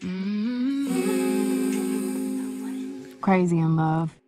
Mm-hmm. Crazy in love.